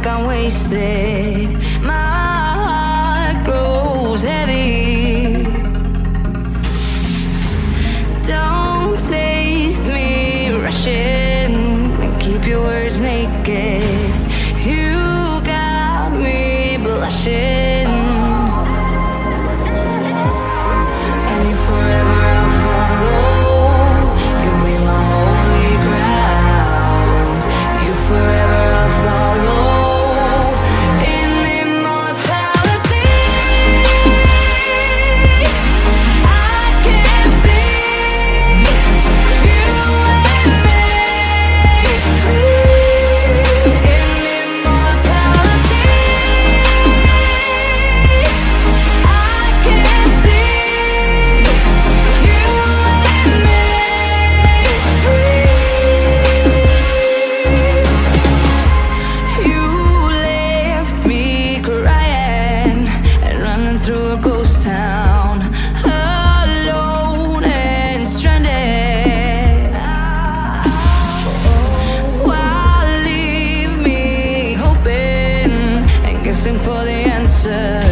like I'm wasted. for the answer.